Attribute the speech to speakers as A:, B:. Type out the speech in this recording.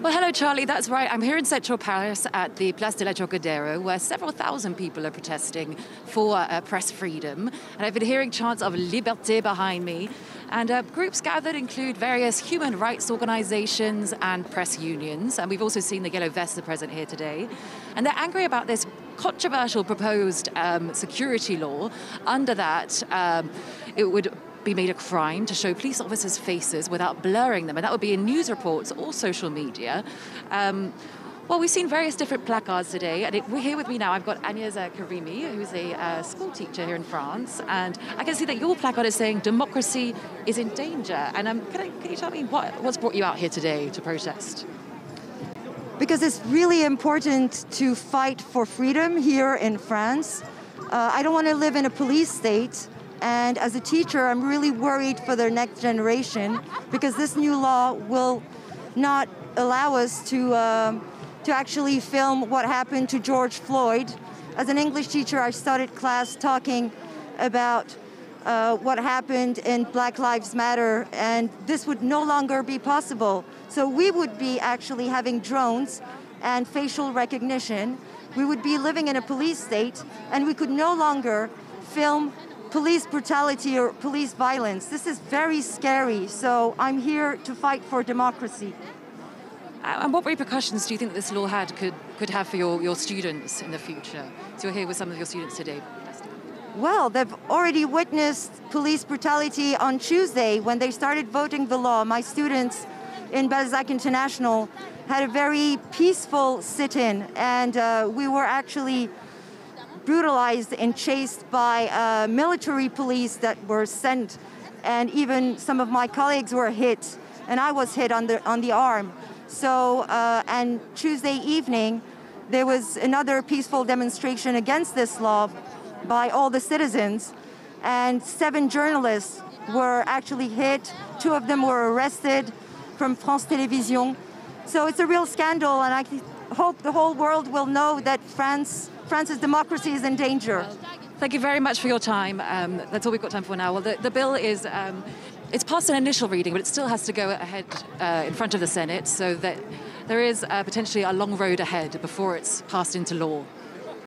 A: Well, hello, Charlie. That's right. I'm here in central Paris at the Place de la Trocadero, where several thousand people are protesting for uh, press freedom. And I've been hearing chants of liberté behind me. And uh, groups gathered include various human rights organizations and press unions. And we've also seen the Yellow Vests present here today. And they're angry about this controversial proposed um, security law. Under that, um, it would be made a crime to show police officers' faces without blurring them, and that would be in news reports or social media. Um, well, we've seen various different placards today, and it, we're here with me now. I've got Agnès Karimi, who's a uh, school teacher here in France, and I can see that your placard is saying democracy is in danger. And um, can, I, can you tell me what, what's brought you out here today to protest?
B: Because it's really important to fight for freedom here in France. Uh, I don't want to live in a police state and as a teacher, I'm really worried for the next generation because this new law will not allow us to, uh, to actually film what happened to George Floyd. As an English teacher, I started class talking about uh, what happened in Black Lives Matter, and this would no longer be possible. So we would be actually having drones and facial recognition. We would be living in a police state, and we could no longer film police brutality or police violence. This is very scary. So I'm here to fight for democracy.
A: And what repercussions do you think this law had could, could have for your, your students in the future? So you're here with some of your students today.
B: Well, they've already witnessed police brutality on Tuesday when they started voting the law. My students in Balzac International had a very peaceful sit-in, and uh, we were actually brutalized and chased by uh, military police that were sent, and even some of my colleagues were hit, and I was hit on the on the arm. So, uh, and Tuesday evening, there was another peaceful demonstration against this law by all the citizens, and seven journalists were actually hit. Two of them were arrested from France Télévisions. So it's a real scandal, and I hope the whole world will know that France France's democracy is in danger.
A: Thank you very much for your time. Um, that's all we've got time for now. Well, the, the bill is. Um, it's passed an initial reading, but it still has to go ahead uh, in front of the Senate, so that there is uh, potentially a long road ahead before it's passed into law.